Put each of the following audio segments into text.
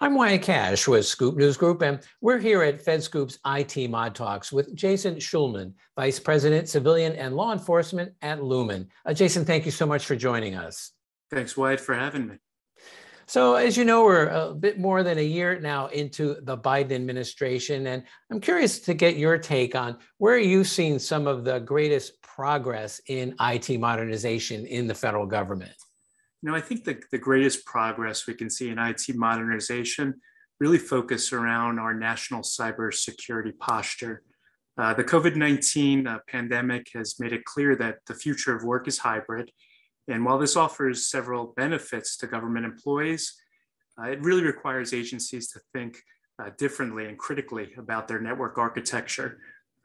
I'm Wyatt Kash with Scoop News Group, and we're here at FedScoop's IT Mod Talks with Jason Schulman, Vice President, Civilian and Law Enforcement at Lumen. Uh, Jason, thank you so much for joining us. Thanks, Wyatt, for having me. So, as you know, we're a bit more than a year now into the Biden administration, and I'm curious to get your take on where you've seen some of the greatest progress in IT modernization in the federal government. You know, I think the, the greatest progress we can see in IT modernization really focus around our national cybersecurity posture. Uh, the COVID 19 uh, pandemic has made it clear that the future of work is hybrid. And while this offers several benefits to government employees, uh, it really requires agencies to think uh, differently and critically about their network architecture.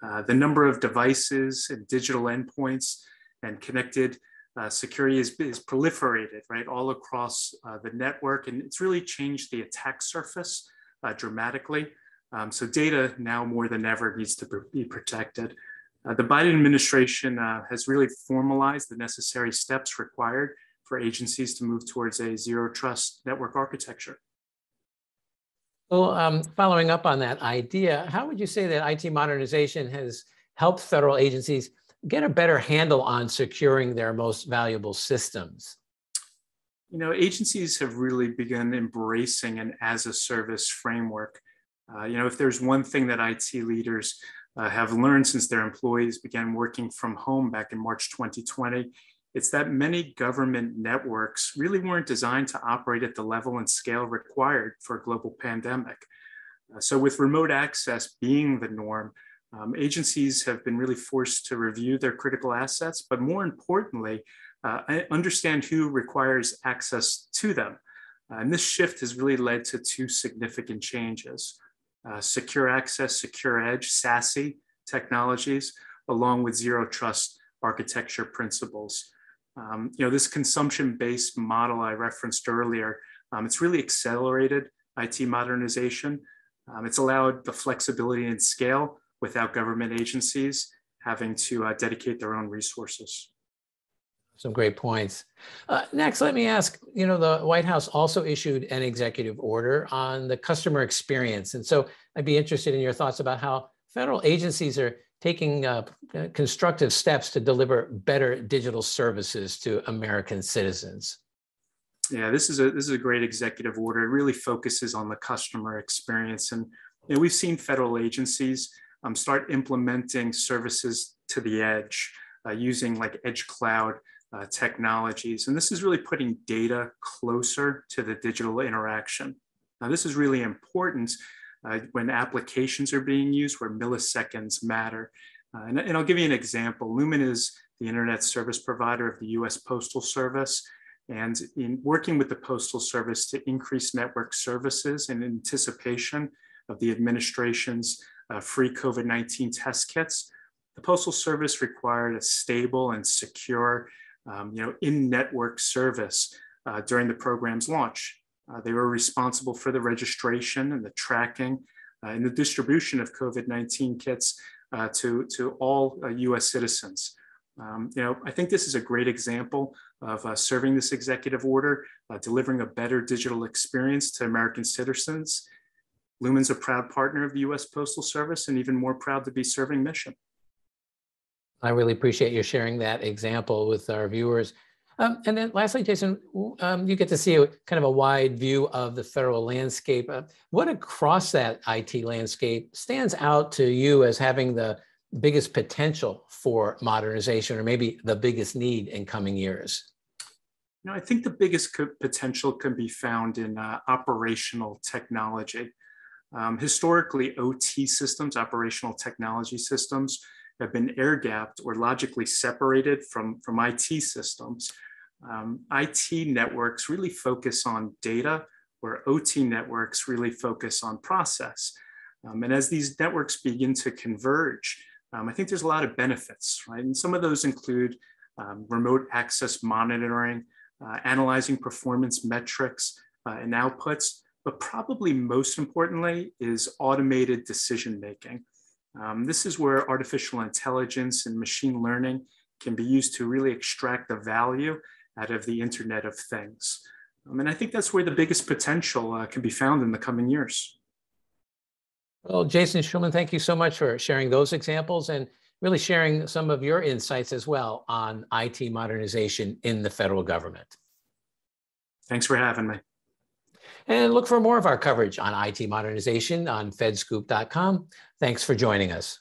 Uh, the number of devices and digital endpoints and connected uh, security is, proliferated right all across uh, the network and it's really changed the attack surface uh, dramatically. Um, so data now more than ever needs to be protected. Uh, the biden administration uh, has really formalized the necessary steps required for agencies to move towards a zero trust network architecture. Well um, following up on that idea how would you say that IT modernization has helped federal agencies get a better handle on securing their most valuable systems? You know, agencies have really begun embracing an as a service framework. Uh, you know, if there's one thing that IT leaders uh, have learned since their employees began working from home back in March 2020, it's that many government networks really weren't designed to operate at the level and scale required for a global pandemic. Uh, so, with remote access being the norm, um, agencies have been really forced to review their critical assets, but more importantly, uh, understand who requires access to them. Uh, and this shift has really led to two significant changes. Uh, secure access, secure edge, SASE technologies, along with zero trust architecture principles. Um, you know, this consumption-based model I referenced earlier, um, it's really accelerated IT modernization. Um, it's allowed the flexibility and scale without government agencies having to uh, dedicate their own resources. Some great points. Uh, next, let me ask, you know, the White House also issued an executive order on the customer experience. And so I'd be interested in your thoughts about how federal agencies are taking uh, constructive steps to deliver better digital services to American citizens. Yeah, this is a this is a great executive order. It really focuses on the customer experience, and you know, we've seen federal agencies um, start implementing services to the edge uh, using like edge cloud uh, technologies. And this is really putting data closer to the digital interaction. Now, this is really important uh, when applications are being used where milliseconds matter. Uh, and, and I'll give you an example. Lumen is the internet service provider of the US Postal Service. And in working with the Postal Service to increase network services in anticipation of the administration's uh, free COVID 19 test kits. The Postal Service required a stable and secure um, you know, in network service uh, during the program's launch. Uh, they were responsible for the registration and the tracking uh, and the distribution of COVID 19 kits uh, to, to all US uh, citizens. Um, you know, I think this is a great example of uh, serving this executive order, uh, delivering a better digital experience to American citizens, Lumen's a proud partner of the US Postal Service and even more proud to be serving mission. I really appreciate you sharing that example with our viewers. Um, and then lastly, Jason, um, you get to see a, kind of a wide view of the federal landscape. Uh, what across that IT landscape stands out to you as having the biggest potential for modernization or maybe the biggest need in coming years? You know, I think the biggest potential can be found in uh, operational technology. Um, historically, OT systems, operational technology systems, have been air gapped or logically separated from, from IT systems. Um, IT networks really focus on data, where OT networks really focus on process. Um, and as these networks begin to converge, um, I think there's a lot of benefits, right? And some of those include um, remote access monitoring, uh, analyzing performance metrics uh, and outputs, but probably most importantly is automated decision making. Um, this is where artificial intelligence and machine learning can be used to really extract the value out of the Internet of Things. Um, and I think that's where the biggest potential uh, can be found in the coming years. Well, Jason Schulman, thank you so much for sharing those examples and really sharing some of your insights as well on IT modernization in the federal government. Thanks for having me. And look for more of our coverage on IT modernization on fedscoop.com. Thanks for joining us.